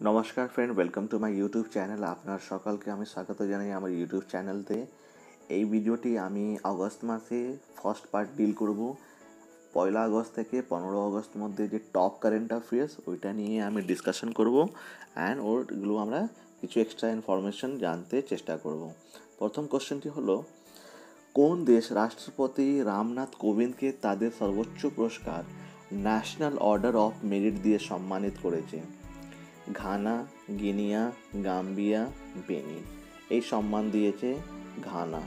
নমস্কার friend welcome to my YouTube channel আপনার সকলকে আমি স্বাগত জানাই আমার ইউটিউব চ্যানেলতে এই ভিডিওটি আমি আগস্ট মাসে ফার্স্ট পার্ট ডিল করব। পয়লা আগস্ট থেকে পনেরো আগস্ট মধ্যে যে টপ কারেন্ট অ্যাফেয়ার্স ওইটা নিয়ে আমি ডিসকাশন করব অ্যান্ড ওরগুলো আমরা কিছু এক্সট্রা ইনফরমেশন জানতে চেষ্টা করব। প্রথম কোশ্চেনটি হলো, কোন দেশ রাষ্ট্রপতি রামনাথ কোবিন্দকে তাদের সর্বোচ্চ পুরস্কার ন্যাশনাল অর্ডার অফ মেরিট দিয়ে সম্মানিত করেছে? Ghana, Guinea, Gambia, Benin. এই সম্মান দিয়েছে ঘানা।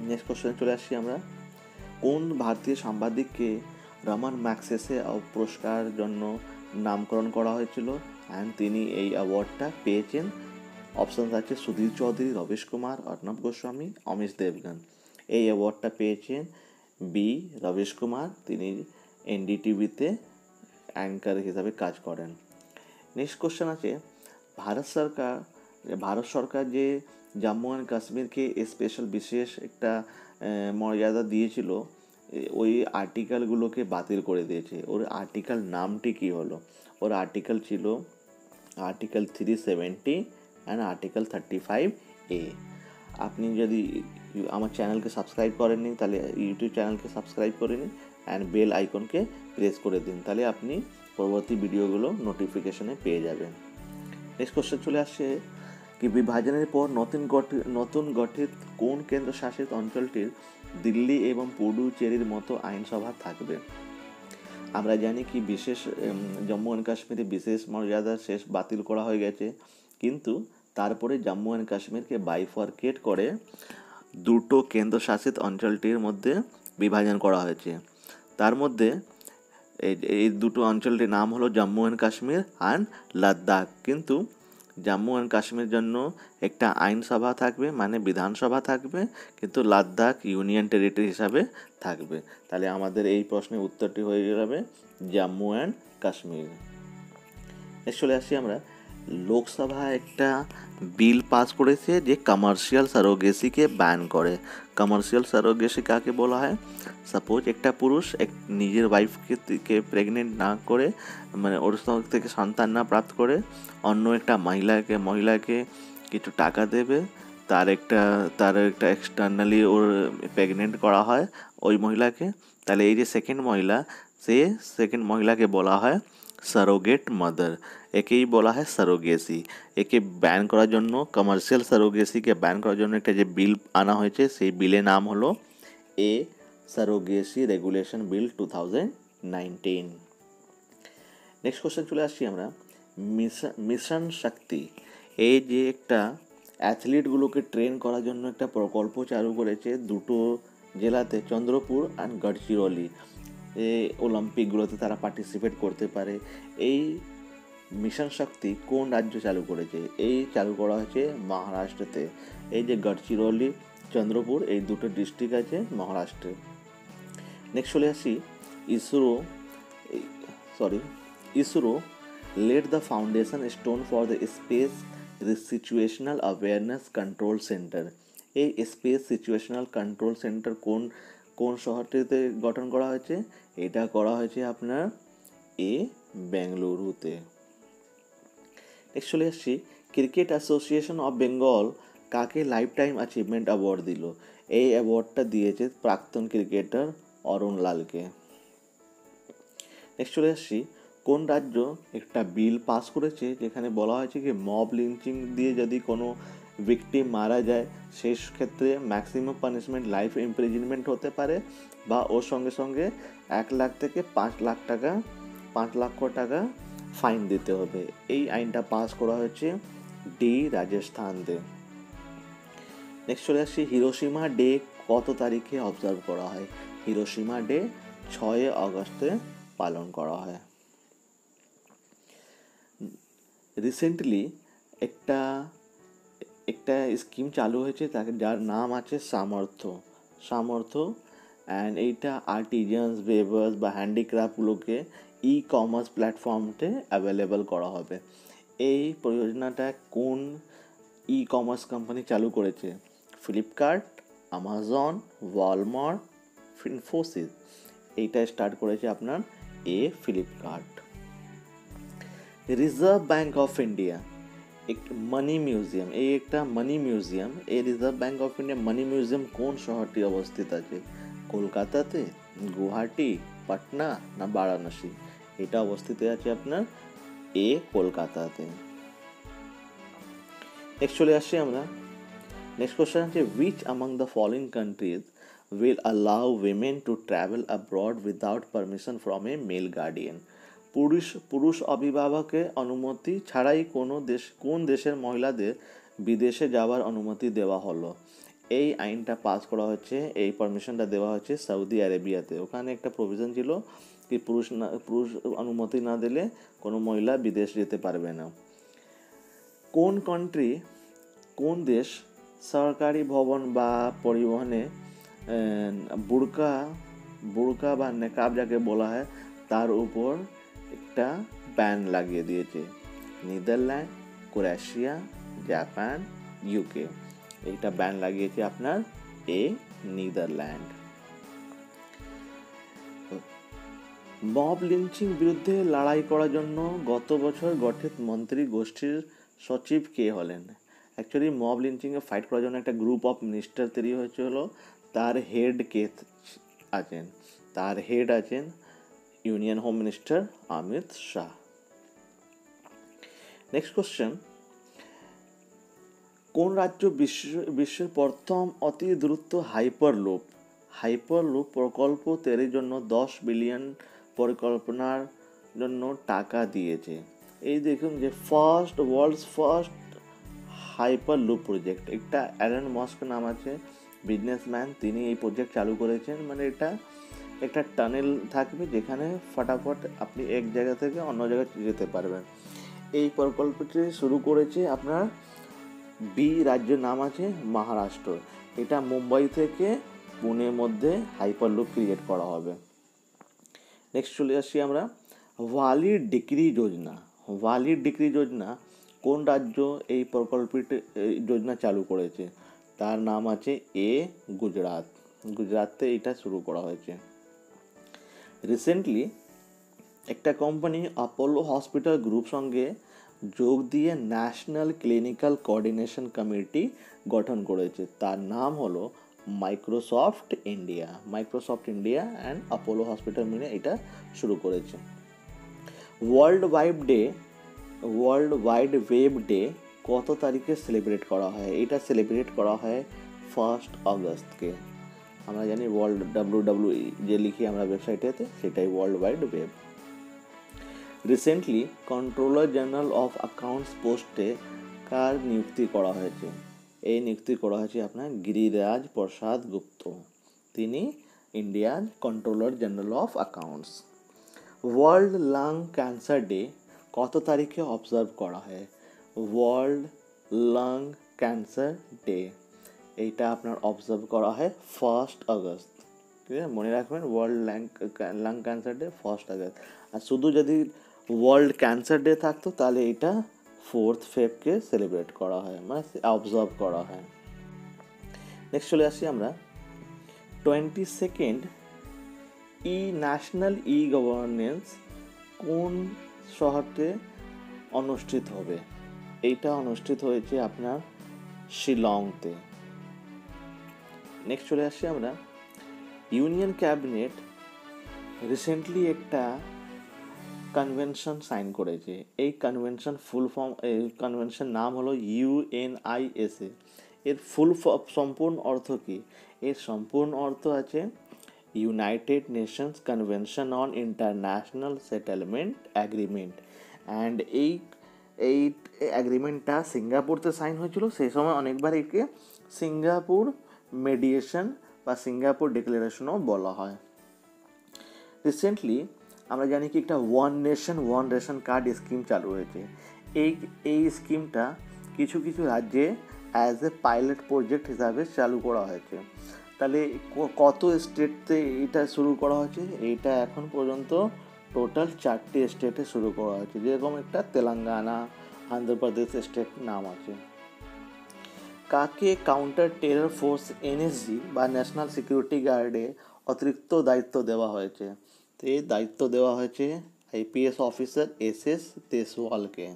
নেক্সট কোশ্চেন চলে আসছি আমরা। কোন ভারতীয় সাংবাদিককে রমান ম্যাক্সেসে পুরস্কার জন্য নামকরণ করা হয়েছিল? অ্যান্ড তিনি এই অ্যাওয়ার্ডটা পেয়েছেন। অপশান আছে সুধীর চৌধুরী রবেশ কুমার, অর্ণব গোস্বামী, অমিশ দেবগান। এই অ্যাওয়ার্ডটা পেয়েছেন বি রবেশ কুমার। তিনি এনডিটিভিতে অ্যাঙ্কার হিসাবে কাজ করেন। নেক্সট কোশ্চেন আছে, ভারত সরকার ভারত সরকার যে জম্মু অ্যান্ড কাশ্মীরকে স্পেশাল বিশেষ একটা মর্যাদা দিয়েছিল ওই আর্টিকেলগুলোকে বাতিল করে দিয়েছে। ওর আর্টিকেল নামটি কী হলো? ওর আর্টিকেল ছিল article three seventy and article thirty five এ আপনি যদি আমার চ্যানেলকে সাবস্ক্রাইব করেননি, তাহলে ইউটিউব চ্যানেলকে সাবস্ক্রাইব করে নিন অ্যান্ড বেল আইকনকে প্রেস করে দিন। তাহলে আপনি পরবর্তী ভিডিওগুলো নোটিফিকেশনে পেয়ে যাবেন। নেক্সট কোশ্চেন চলে আসছে, কি বিভাজনের পর নতুন গঠিত নতুন গঠিত কোন কেন্দ্রশাসিত অঞ্চলটির দিল্লি এবং পুডুচেরির মতো আইনসভা থাকবে? আমরা জানি কি বিশেষ জম্মু অ্যান্ড কাশ্মীরে বিশেষ মর্যাদা শেষ বাতিল করা হয়ে গেছে, কিন্তু তারপরে জম্মু অ্যান্ড কাশ্মীরকে বাইফার্কেট করে দুটো কেন্দ্রশাসিত অঞ্চলটির মধ্যে বিভাজন করা হয়েছে। তার মধ্যে এই দুটো অঞ্চলটির নাম হলো জম্মু অ্যান্ড কাশ্মীর অ্যান্ড লাদাখ। কিন্তু জম্মু অ্যান্ড কাশ্মীর জন্য একটা আইনসভা থাকবে মানে বিধানসভা থাকবে, কিন্তু লাদাখ ইউনিয়ন টেরিটরি হিসাবে থাকবে। তাহলে আমাদের এই প্রশ্নের উত্তরটি হয়ে যাবে জম্মু অ্যান্ড কাশ্মীর। চলে আসি আমরা। লোকসভা একটা বিল পাস করেছে যে কমার্শিয়াল সারোগেসিকে ব্যান করে। কমার্শিয়াল সারোগেসি কাকে বলা হয়? সাপোজ একটা পুরুষ এক নিজের ওয়াইফকে প্রেগনেন্ট না করে মানে ওর থেকে সন্তান না প্রাপ্ত করে, অন্য একটা মহিলাকে মহিলাকে কিছু টাকা দেবে, তার একটা তার একটা এক্সটার্নালি ওর প্রেগনেন্ট করা হয় ওই মহিলাকে। তাহলে এই যে সেকেন্ড মহিলা, সে সেকেন্ড মহিলাকে বলা হয় সারোগেট মাদার একেই বলা হয় সারোগেসি একে ব্যান করার জন্য কমার্শিয়াল সারোগেসিকে ব্যান করার জন্য একটা যে বিল আনা হয়েছে, সেই বিলের নাম হলো এ surrogacy regulation bill two thousand next question চলে আসছি আমরা। মিশন শক্তি। এই যে একটা অ্যাথলিটগুলোকে ট্রেন করার জন্য একটা প্রকল্প চালু করেছে দুটো জেলাতে, চন্দ্রপুর অ্যান্ড গড়চিরলি এই অলিম্পিকগুলোতে তারা পার্টিসিপেট করতে পারে। এই মিশন শক্তি কোন রাজ্য চালু করেছে? এই চালু করা হয়েছে মহারাষ্ট্রতে। এই যে গড়চিরলি, চন্দ্রপুর, এই দুটো ডিস্ট্রিক্ট আছে মহারাষ্ট্রে। নেক্সট চলে আসি, ISRO sorry ISRO let the foundation stone for the space situational awareness control centre এই স্পেস সিচুয়েশনাল কন্ট্রোল সেন্টার কোন কোন শহরটিতে গঠন করা হয়েছে? এটা করা হয়েছে আপনার এ, বেঙ্গালুরুতে। চলে আসছি। ক্রিকেট অ্যাসোসিয়েশন অফ বেঙ্গল কাকে লাইফ টাইম অ্যাচিভমেন্ট অ্যাওয়ার্ড দিল? এই অ্যাওয়ার্ডটা দিয়েছে প্রাক্তন ক্রিকেটার অরুণ লালকে। নেক্সট চলে আসছি। কোন রাজ্য একটা বিল পাস করেছে? যেখানে বলা হয়েছে কি মব লিঞ্চিং দিয়ে যদি কোনো ভিকটিম মারা যায় সেই ক্ষেত্রে ম্যাক্সিমাম পানিশমেন্ট লাইফ ইমপ্রিজনমেন্ট হতে পারে বা ওর সঙ্গে সঙ্গে এক লাখ থেকে পাঁচ লাখ টাকা, পাঁচ লক্ষ টাকা ফাইন দিতে হবে। এই আইনটা পাস করা হয়েছে ডি রাজস্থানতে। নেক্সট চলে আসছি, হিরোসীমা ডে কত তারিখে অবজার্ভ করা হয়? হিরোসীমা ডে ছয় আগস্টে পালন করা হয়। রিসেন্টলি একটা একটা স্কিম চালু হয়েছে, তাকে যার নাম আছে সামর্থ্য। সামর্থ্য অ্যান্ড এইটা আর্টিজান্স বেবার্স বা হ্যান্ডিক্রাফটগুলোকে ই কমার্স প্ল্যাটফর্মতে অ্যাভেলেবল করা হবে। এই পরিযোজনাটা কোন ই কমার্স কোম্পানি চালু করেছে? ফ্লিপকার্ট আমাজন ওয়ালমার্ট ইনফোসিস এইটা স্টার্ট করেছে আপনার এ Flipkart Reserve Bank of India এক মানি মিউজিয়াম এই একটা মানি মিউজিয়াম এই Reserve Bank of India money museum কোন শহরটি অবস্থিত আছে? কলকাতাতে, গুয়াহাটি, পাটনা না বারাণসী? এটা অবস্থিত আছে আপনার এ কলকাতাতে। নেক্সট চলে আসছি আমরা। নেক্সট কোশ্চেন আছে which among the following countries will allow women to travel abroad without permission from a male guardian? পুরুষ পুরুষ অভিভাবকের অনুমতি ছাড়াই কোনো দেশ, কোন দেশের মহিলাদের বিদেশে যাওয়ার অনুমতি দেওয়া হলো? এই আইনটা পাস করা হচ্ছে, এই পারমিশনটা দেওয়া হচ্ছে সৌদি আরেবিয়াতে। ওখানে একটা প্রভিশন ছিল কি পুরুষ না, পুরুষ অনুমতি না দিলে কোনো মহিলা বিদেশ যেতে পারবে না। কোন কান্ট্রি কোন দেশ সরকারি ভবন বা পরিবহনে বুড়কা বুরকা বা নেকাব যাকে বলা হয়, তার উপর একটা ব্যান লাগিয়ে দিয়েছে। নেদারল্যান্ড, ক্রোয়েশিয়া, জাপান ইউকে এইটা ব্যান লাগিয়েছে আপনার এ নেদারল্যান্ড। মব লিঞ্চিং বিরুদ্ধে লড়াই করার জন্য গত বছর গঠিত মন্ত্রী গোষ্ঠীর সচিব কে হলেন? অ্যাকচুয়ালি মব লিঞ্চিংয়ে ফাইট করার জন্য একটা গ্রুপ অফ মিনিস্টার তৈরি হয়েছিল তার হেড কে আছেন? তার হেড আছেন union home minister Amit Shah next question কোন রাজ্য বিশ্ব, বিশ্বের প্রথম অতি দ্রুত হাইপার লুপ হাইপার লুপ প্রকল্প তৈরির জন্য দশ বিলিয়ন পরিকল্পনার জন্য টাকা দিয়েছে। এই দেখুন যে first world's first hyperloop project একটা অ্যারন মস্ক নাম আছে বিজনেসম্যান তিনি এই প্রজেক্ট চালু করেছেন। মানে এটা একটা টানেল থাকবে যেখানে ফটাফট আপনি এক জায়গা থেকে অন্য জায়গায় যেতে পারবেন। এই প্রকল্পটি শুরু করেছে আপনার বি রাজ্যের নাম আছে মহারাষ্ট্র। এটা মুম্বাই থেকে পুনের মধ্যে হাইপার লুপ ক্রিয়েট করা হবে। নেক্সট চলে আসছি আমরা। ওয়ালির ডিগ্রি যোজনা ওয়ালির ডিগ্রি যোজনা কোন রাজ্য এই প্রকল্পটি যোজনা চালু করেছে? তার নাম আছে এ, গুজরাট। গুজরাতে এটা শুরু করা হয়েছে। রিসেন্টলি একটা কোম্পানি অ্যাপোলো হসপিটাল গ্রুপ সঙ্গে যোগ দিয়ে ন্যাশনাল ক্লিনিক্যাল কোঅর্ডিনেশন কমিটি গঠন করেছে। তার নাম হলো Microsoft India Microsoft India and Apollo hospital মিলে এটা শুরু করেছে। World wide day world wide web day কত তারিখে সেলিব্রেট করা হয়? এটা সেলিব্রেট করা হয় ফার্স্ট আগস্টকে আমরা জানি ওয়ার্ল্ড ডাব্লিউ ডাব্লিউ যে লিখি আমরা ওয়েবসাইটেতে সেটাই world wide web recently controller general of accounts পোস্টে কার নিযুক্তি করা হয়েছে? এই নিযুক্তি করা হয়েছে আপনার গিরিরাজ প্রসাদ গুপ্ত। তিনি ইন্ডিয়ার controller general of accounts world lung cancer day কত তারিখে অবজার্ভ করা হয়? ওয়ার্ল্ড লাং ক্যান্সার ডে এইটা আপনার অবজার্ভ করা হয় ফার্স্ট আগস্ট ঠিক আছে? মনে রাখবেন world lung lung cancer day first August আর শুধু যদি ওয়ার্ল্ড ক্যান্সার ডে থাকতো, তাহলে এটা ফোর্থ ফেবকে সেলিব্রেট করা হয় মানে অবজার্ভ করা হয়। নেক্সট চলে আসি আমরা। Twenty second e national e governance কোন শহরতে অনুষ্ঠিত হবে? এইটা অনুষ্ঠিত হয়েছে আপনার শিলংতে। নেক্সট চলে আসি আমরা। ইউনিয়ন ক্যাবিনেট রিসেন্টলি একটা কনভেনশন সাইন করেছে। এই কনভেনশন ফুল ফর্ম এই কনভেনশন নাম হলো ইউএনআইএসএ এর ফুল সম্পূর্ণ অর্থ কি? এর সম্পূর্ণ অর্থ আছে United Nations convention on international settlement agreement and এই এই অ্যাগ্রিমেন্টটা সিঙ্গাপুরতে সাইন হয়েছিল। সেই সময় অনেকবার একে সিঙ্গাপুর মেডিয়েশন বা সিঙ্গাপুর ডিক্লারেশনও বলা হয়। রিসেন্টলি আমরা জানি কি একটা one nation one ration card scheme চালু হয়েছে। এই এই স্কিমটা কিছু কিছু রাজ্যে অ্যাজ এ পাইলট প্রজেক্ট হিসাবে চালু করা হয়েছে। তাহলে কত স্টেটতে এটা শুরু করা হয়েছে? এইটা এখন পর্যন্ত টোটাল চারটি স্টেটে শুরু করা হয়েছে। যেরকম একটা তেলেঙ্গানা অন্ধ্রপ্রদেশ স্টেট নাম আছে। কাকে কাউন্টার টেরর ফোর্স এনএসজি বা ন্যাশনাল সিকিউরিটি গার্ডে অতিরিক্ত দায়িত্ব দেওয়া হয়েছে? তো দায়িত্ব দেওয়া হয়েছে IPS officer S S তেসওয়ালকে।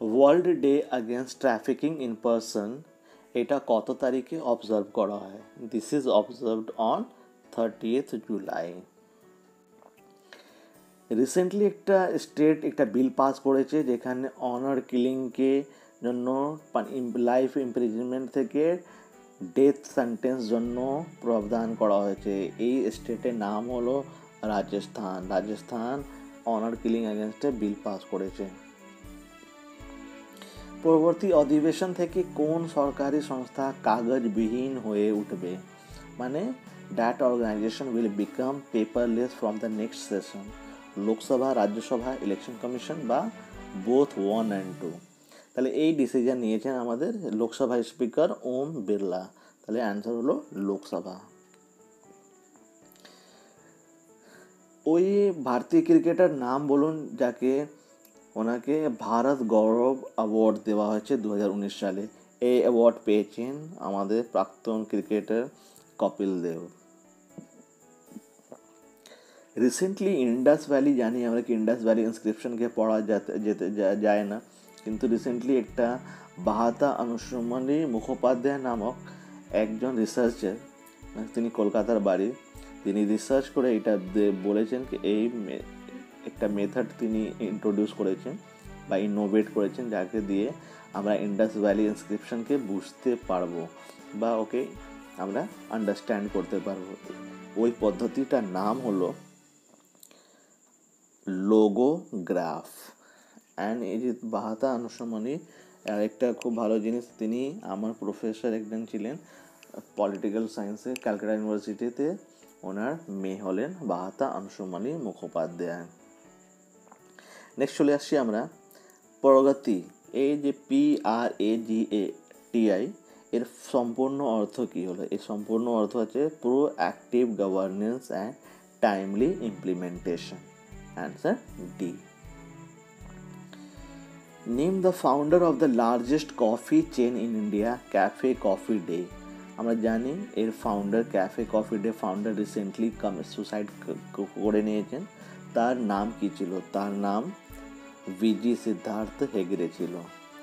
World day against trafficking in person এটা কত তারিখে অবজার্ভ করা হয়? This is observed on thirtieth July recently একটা স্টেট একটা বিল পাস করেছে যেখানে অনার কিলিংকে জন্য লাইফ ইমপ্রিজনমেন্ট থেকে ডেথ সেন্টেন্স জন্য প্রদান করা হয়েছে। এই স্টেটের নাম হলো রাজস্থান। রাজস্থান অনার কিলিং এগেনস্টে বিল পাস করেছে। পরবর্তী অধিবেশন থেকে কোন সরকারি সংস্থা কাগজবিহীন হয়ে উঠবে? মানে that organisation will become paperless from the next session Lok Sabha, Rajya Sabha election commission বা বোথ ওয়ান অ্যান্ড টু তাহলে এই ডিসিশন নিয়েছেন আমাদের লোকসভা স্পিকার ওম বিড়লা। তাহলে অ্যান্সার হলো লোকসভা। ওই ভারতীয় ক্রিকেটার নাম বলুন যাকে ওনাকে ভারত গৌরব অ্যাওয়ার্ড দেওয়া হয়েছে দু হাজার উনিশ সালে। এই অ্যাওয়ার্ড পেয়েছেন আমাদের প্রাক্তন cricketer Kapil Dev recently Indus valley জানি আমরা কি ইন্ডাস ভ্যালি ইনস্ক্রিপশনকে পড়া যেতে যেতে যায় না। কিন্তু রিসেন্টলি একটা বাহাতা অনুসমানী মুখোপাধ্যায় নামক একজন রিসার্চার তিনি কলকাতার বাড়ি, তিনি রিসার্চ করে এটা বলেছেন এই একটা মেথড তিনি ইন্ট্রোডিউস করেছেন বা ইনোভেট করেছেন যাকে দিয়ে আমরা ইন্ডাস ভ্যালি ইনস্ক্রিপশনকে বুঝতে পারব বা ওকে আমরা আন্ডারস্ট্যান্ড করতে পারব। ওই পদ্ধতিটার নাম হলো লোগোগ্রাফ অ্যান্ড যে বাহাতা অনুসমনী আরেকটা খুব ভালো জিনিস, তিনি আমার প্রফেসর একজন ছিলেন পলিটিক্যাল সায়েন্সে ক্যালকাটা ইউনিভার্সিটিতে ওনার মেয়ে হলেন বাহাতা অনুসমনী মুখোপাধ্যায়। নেক্সট চলে আসছি আমরা, প্রগতি এই যে পি আর এ জি এ টিআই এর সম্পূর্ণ অর্থ কী হলো? এর সম্পূর্ণ অর্থ হচ্ছে proactive governance and timely implementation answer D name the founder of the largest coffee chain in India cafe coffee day আমরা জানি এর founder cafe coffee day founder recently suicide করে নিয়েছেন। তার নাম কি ছিল? তার নাম ভিজি সিদ্ধার্থ হেগড়ে ছিল।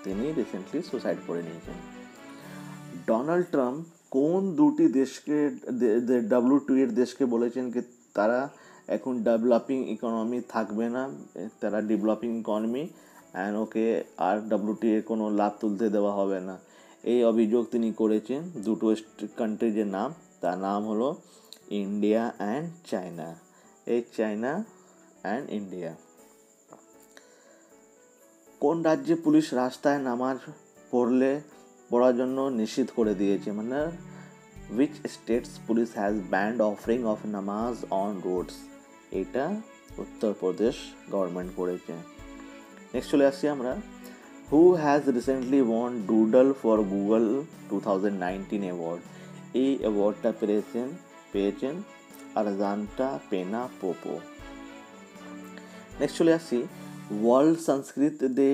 তিনি রিসেন্টলি সুসাইড করে নিয়েছেন। ডোনাল্ড ট্রাম্প কোন দুটি দেশকে ডাব্লিউ টু এর দেশকে বলেছেন কি তারা এখন ডেভেলপিং ইকোনমি থাকবে না, তারা ডেভেলপিং ইকোনমি অ্যান্ড ওকে আর ডাব্লিউটি এর কোনো লাভ তুলতে দেওয়া হবে না। এই অভিযোগ তিনি করেছেন দুটো কান্ট্রি যে নাম, তার নাম হলো ইন্ডিয়া অ্যান্ড চায়না এই চায়না অ্যান্ড ইন্ডিয়া কোন রাজ্যে পুলিশ রাস্তায় নামাজ পড়লে পড়ার জন্য নিষিদ্ধ করে দিয়েছে? মানে which states police has banned offering of namaz on roads এটা উত্তরপ্রদেশ গভর্নমেন্ট করেছে। নেক্সট চলে আসছি আমরা। Who has recently won doodle for Google two thousand nineteen award এই অ্যাওয়ার্ডটা পেয়েছেন পেয়েছেন আর আরজান্টা পেনা পোপো। নেক্সট চলে আসছি world Sanskrit day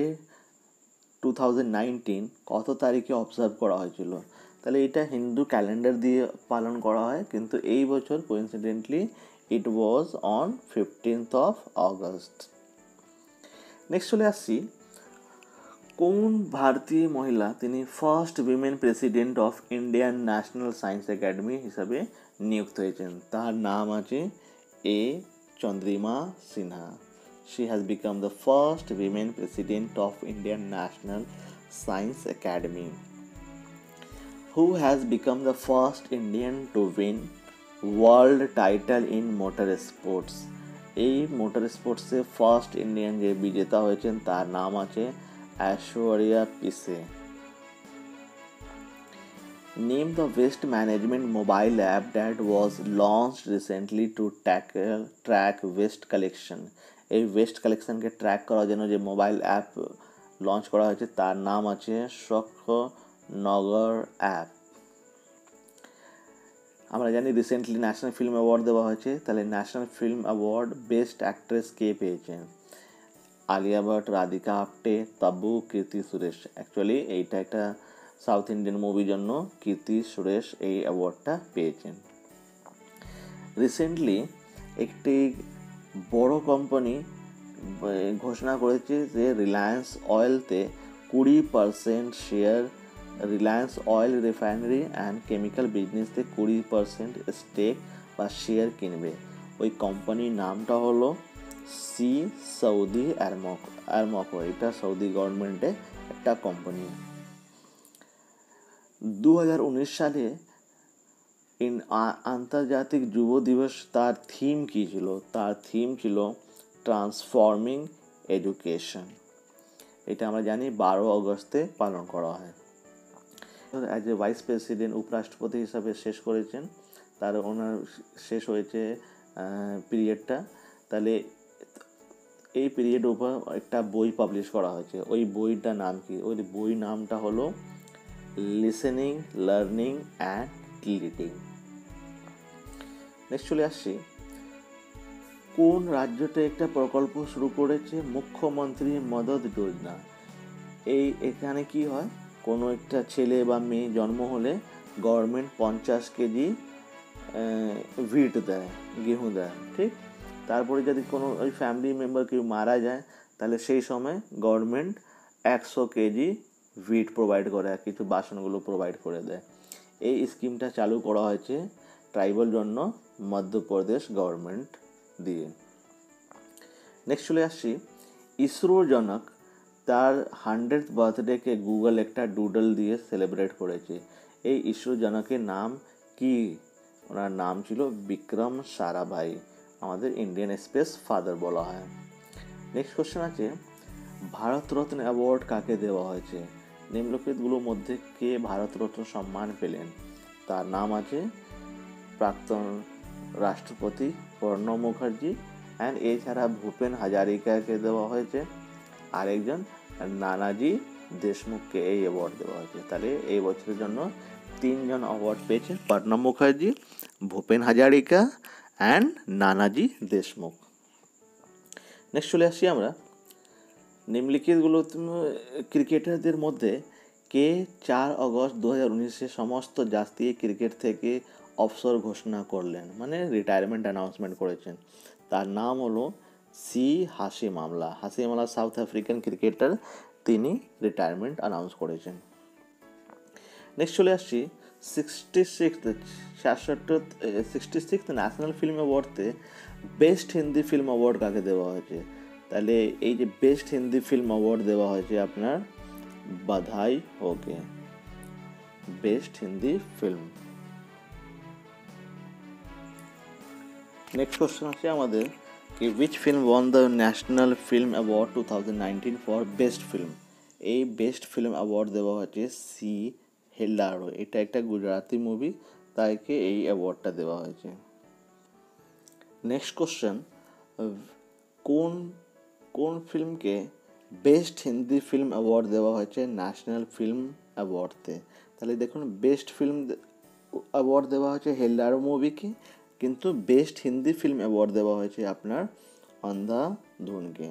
two thousand nineteen কত তারিখে অবজার্ভ করা হয়েছিল? তাহলে এটা হিন্দু ক্যালেন্ডার দিয়ে পালন করা হয়, কিন্তু এই বছর coincidentally it was on fifteenth of August next চলে আসছি। কোন ভারতীয় মহিলা তিনি first women president of Indian national science academy হিসাবে নিযুক্ত হয়েছেন? তার নাম আছে এ Chandrima Sinha. She has become the first women president of Indian national science academy who has become the first Indian to win world title in motor sports এই motor স্পোর্টসে first Indian যে বিজেতা হয়েছেন, তার নাম আছে Aishwarya Pisse. Name the waste management mobile app that was launch recently to tackle track waste collection এই waste কালেকশনকে ট্র্যাক করার জন্য যে মোবাইল অ্যাপ লঞ্চ করা হয়েছে, তার নাম আছে সক্ষ নগর অ্যাপ আমরা জানি রিসেন্টলি ন্যাশনাল ফিল্ম অ্যাওয়ার্ড দেওয়া হয়েছে, তাহলে national film award best actress কে পেয়েছেন আলিয়া ভট্ট রাধিকা আপ্টে তাব্বু কীর্তি, সুরেশ। অ্যাকচুয়ালি এইটা একটা সাউথ ইন্ডিয়ান মুভির জন্য কীর্তি, সুরেশ এই অ্যাওয়ার্ডটা পেয়েছেন। রিসেন্টলি একটি বড় কোম্পানি ঘোষণা করেছে যে রিলায়েন্স অয়েলতে কুড়ি percent share Reliance oil refinery and chemical বিজনেসতে কুড়ি পারসেন্ট স্টেক বা শেয়ার কিনবে। ওই কোম্পানির নামটা হলো সি সৌদি অ্যারমক অ্যারমকো এটা সৌদি গভর্নমেন্টের একটা কোম্পানি দু হাজার উনিশ সালে ইন আন্তর্জাতিক যুব দিবস তার থিম কী ছিল? তার থিম ছিল ট্রান্সফর্মিং এডুকেশন এটা আমরা জানি বারো আগস্টে পালন করা হয়। অ্যাজ এ ভাইস প্রেসিডেন্ট উপরাষ্ট্রপতি হিসাবে শেষ করেছেন। তার ওনার শেষ হয়েছে পিরিয়ডটা তাহলে এই পিরিয়ড উপর একটা বই পাবলিশ করা হয়েছে। ওই বইটার নাম কি? ওই বই নামটা হলো listening learning and leading next চলে আসছি। কোন রাজ্যতে একটা প্রকল্প শুরু করেছে মুখ্যমন্ত্রী মদত যোজনা এই এখানে কি হয়? কোনো একটা ছেলে বা মেয়ে জন্ম হলে গভর্নমেন্ট পঞ্চাশ কেজি ভিট দেয়, গেহু দেয়, ঠিক? তারপরে যদি কোনো ওই ফ্যামিলি মেম্বার কেউ মারা যায়, তাহলে সেই সময় গভর্নমেন্ট একশো কেজি ভিট প্রোভাইড করে কিছু বাসনগুলো প্রোভাইড করে দেয়। এই স্কিমটা চালু করা হয়েছে ট্রাইবাল জন্য মধ্যপ্রদেশ গভর্নমেন্ট দিয়ে। নেক্সট চলে আসছি, ইসরোর জনক তার হান্ড্রেড বার্থডেকে গুগল একটা ডুডল দিয়ে সেলিব্রেট করেছে। এই ইসরো জনকের নাম কি? ওনার নাম ছিল বিক্রম সারাভাই। আমাদের ইন্ডিয়ান স্পেস ফাদার বলা হয়। নেক্সট কোশ্চেন আছে, ভারতরত্ন অ্যাওয়ার্ড কাকে দেওয়া হয়েছে? নিম্নলিখিতগুলোর মধ্যে কে ভারতরত্ন সম্মান পেলেন? তার নাম আছে প্রাক্তন রাষ্ট্রপতি প্রণব মুখার্জি। অ্যান্ড এছাড়া ভূপেন হাজারিকাকে দেওয়া হয়েছে। আরেকজন নানাজি দেশমুখকে এই অ্যাওয়ার্ড দেওয়া হয়েছে। তাহলে এই বছরের জন্য তিনজন অ্যাওয়ার্ড পেয়েছে প্রণব মুখার্জি, ভূপেন হাজারিকা অ্যান্ড নানাজি দেশমুখ। নেক্সট চলে আসছি আমরা। নিম্নলিখিতগুলো ক্রিকেটারদের মধ্যে কে চার আগস্ট দু হাজার উনিশে সমস্ত জাতীয় ক্রিকেট থেকে অবসর ঘোষণা করলেন? মানে রিটায়ারমেন্ট অ্যানাউন্সমেন্ট করেছেন। তার নাম হলো সি হাসি মামলা। হাসি মামলা সাউথ আফ্রিকান ক্রিকেটার তিনি রিটায়ারমেন্ট অ্যানাউন্স করেছেন। নেক্সট চলে আসছি। সিক্সটি সিক্স চারষট্টি সিক্সটি সিক্স ন্যাশনাল ফিল্ম অ্যাওয়ার্ডতে বেস্ট হিন্দি ফিল্ম অ্যাওয়ার্ড কাকে দেওয়া হয়েছে? তাহলে এই যে বেস্ট হিন্দি ফিল্ম অ্যাওয়ার্ড দেওয়া হয়েছে আপনার বাধাই ওকে best Hindi film next question আছে আমাদের। কি won the national film award two thousand nineteen for best film এই বেস্ট ফিল্ম অ্যাওয়ার্ড দেওয়া হয়েছে সি হেল্লারো এটা একটা গুজরাটি মুভি তাইকে এই অ্যাওয়ার্ডটা দেওয়া হয়েছে। নেক্সট কোশ্চেন কোন কোন ফিল্মকে বেস্ট হিন্দি ফিল্ম অ্যাওয়ার্ড দেওয়া হয়েছে ন্যাশনাল ফিল্ম অ্যাওয়ার্ডতে তাহলে দেখুন বেস্ট ফিল্ম অ্যাওয়ার্ড দেওয়া হয়েছে হেল্লারো মুভিকে কিন্তু বেস্ট হিন্দি ফিল্ম অ্যাওয়ার্ড দেওয়া হয়েছে আপনার অন্ধাধুনকে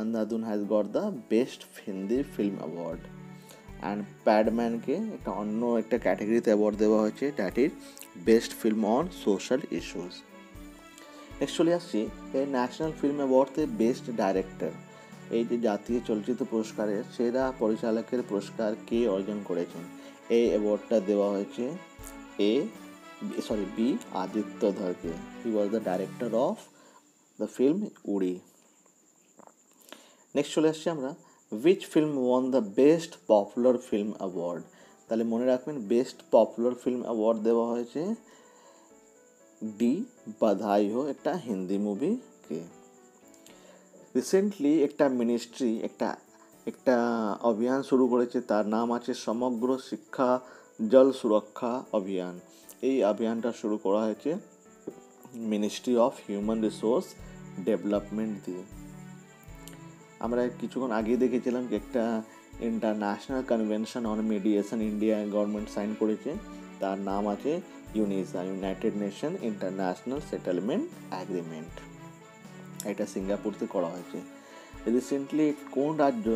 Andhadhun has got the best Hindi film award. And প্যাডম্যানকে একটা অন্য একটা ক্যাটাগরিতে অ্যাওয়ার্ড দেওয়া হয়েছে that is best film on social issues next চলে আসছি এই ন্যাশনাল ফিল্ম অ্যাওয়ার্ডতে বেস্ট ডাইরেক্টর এই যে জাতীয় চলচ্চিত্র পুরস্কারের সেরা পরিচালকের পুরস্কার কে অর্জন করেছেন? এই অ্যাওয়ার্ডটা দেওয়া হয়েছে, এ sorry B, Aditya ধরকে। He was the director of the film Uri next চলে আসছি আমরা। Which film won the best popular film award তাহলে মনে রাখবেন বেস্ট পপুলার ফিল্ম অ্যাওয়ার্ড দেওয়া হয়েছে ডি বাধাই হো একটা হিন্দি মুভিকে রিসেন্টলি একটা মিনিস্ট্রি একটা একটা অভিযান শুরু করেছে। তার নাম আছে সমগ্র শিক্ষা জল সুরক্ষা অভিযান। এই অভিযানটা শুরু করা হয়েছে ministry of human resource development দিয়ে। আমরা কিছুক্ষণ আগে দেখেছিলাম যে একটা international convention on mediation India government sign করেছে। তার নাম আছে UNISA united nation international settlement agreement এটা সিঙ্গাপুরতে করা হয়েছে। রিসেন্টলি কোন রাজ্য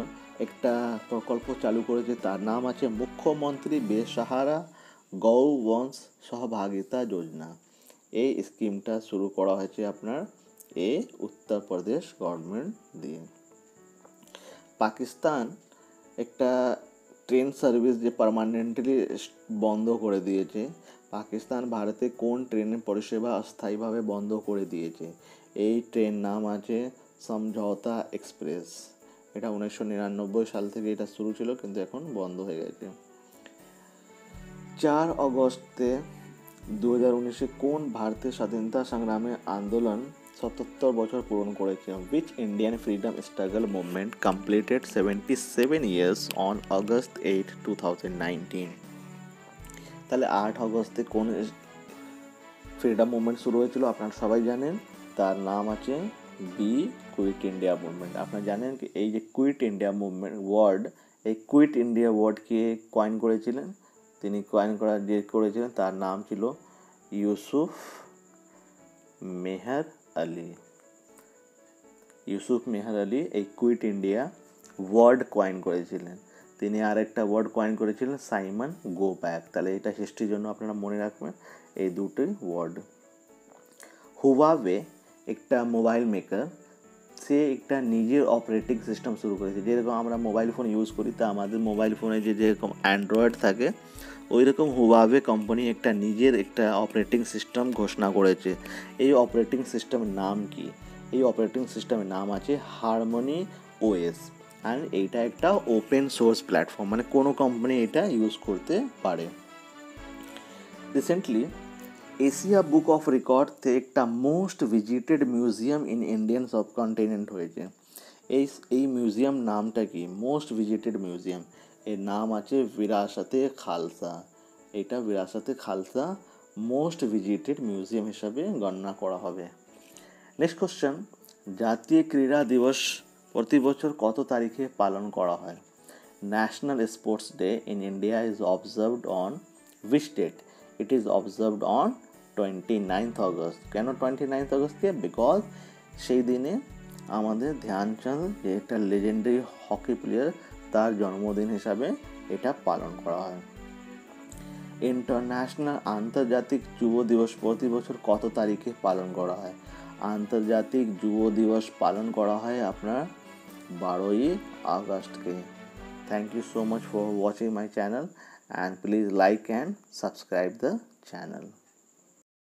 একটা প্রকল্প চালু করেছে তার নাম আছে মুখ্যমন্ত্রী বেসাহারা গৌ বংশ সহভাগিতা যোজনা। এই স্কিমটা শুরু করা হয়েছে আপনার এ উত্তরপ্রদেশ গভর্নমেন্ট দিয়ে। পাকিস্তান একটা ট্রেন সার্ভিস যে পারমানেন্টলি বন্ধ করে দিয়েছে, পাকিস্তান ভারতে কোন ট্রেনের পরিষেবা অস্থায়ীভাবে বন্ধ করে দিয়েছে? এই ট্রেন নাম আছে সমঝোতা এক্সপ্রেস। এটা উনিশশো নিরানব্বই সাল থেকে এটা শুরু ছিল, কিন্তু এখন বন্ধ হয়ে গেছে। চার অগস্টে দু হাজার উনিশে কোন ভারতের স্বাধীনতা সংগ্রামে আন্দোলন সত্তর বছর পূরণ করেছে? Which Indian freedom struggle movement completed seventy seven years on August eight two thousand nineteen তাহলে আট অগস্টে কোন ফ্রিডম মুভমেন্ট শুরু হয়েছিল? আপনারা সবাই জানেন। তার নাম আছে বি কুইট ইন্ডিয়া মুভমেন্ট আপনারা জানেন কি? এই যে কুইট ইন্ডিয়া মুভমেন্ট ওয়ার্ড এই কুইট ইন্ডিয়া ওয়ার্ডকে কয়েন করেছিলেন। তিনি কয়েন করা করেছিলেন। তার নাম ছিল ইউসুফ মেহার আলী। ইউসুফ মেহার আলী এই কুইট ইন্ডিয়া ওয়ার্ড কয়েন করেছিলেন। তিনি আরেকটা ওয়ার্ড কয়েন করেছিলেন, সাইমন গো ব্যাক তাহলে এটা হিস্ট্রির জন্য আপনারা মনে রাখবেন এই দুটোই ওয়ার্ড। হুয়াওয়ে একটা মোবাইল মেকার সে একটা নিজের অপারেটিং সিস্টেম শুরু করেছে। যেরকম আমরা মোবাইল ফোন ইউজ করি, তা আমাদের মোবাইল ফোনে যে যেরকম অ্যান্ড্রয়েড থাকে ওই রকম হুয়াওয়ে কোম্পানি একটা নিজের একটা অপারেটিং সিস্টেম ঘোষণা করেছে। এই অপারেটিং সিস্টেমের নাম কি? এই অপারেটিং সিস্টেমের নাম আছে হারমোনি ওএস অ্যান্ড এইটা একটা ওপেন সোর্স প্ল্যাটফর্ম মানে কোনো কোম্পানি এটা ইউজ করতে পারে। রিসেন্টলি এশিয়া বুক অফ রেকর্ডতে একটা most visited museum in Indian সব সাবকন্টিনেন্ট হয়েছে। এই এই মিউজিয়াম নামটা কি? মোস্ট ভিজিটেড মিউজিয়াম এর নাম আছে বিরাসতে খালসা এটা Virasat-e Khalsa most visited museum হিসাবে গণনা করা হবে। নেক্সট কোশ্চেন জাতীয় ক্রীড়া দিবস প্রতি বছর কত তারিখে পালন করা হয়? National sports day in India is observed on which date it is observed on twenty ninth August কেন টোয়েন্টি নাইনথ অগস্টকে বিকজ সেই দিনে আমাদের ধ্যানচাঁদ, যে একটা লেজেন্ডারি হকি প্লেয়ার তার জন্মদিন হিসাবে এটা পালন করা হয়। ইন্টারন্যাশনাল আন্তর্জাতিক যুব দিবস প্রতি বছর কত তারিখে পালন করা হয়? আন্তর্জাতিক যুব দিবস পালন করা হয় আপনার বারোই আগস্টকে। Thank you so much for watching my channel and please like and subscribe the channel